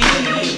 see.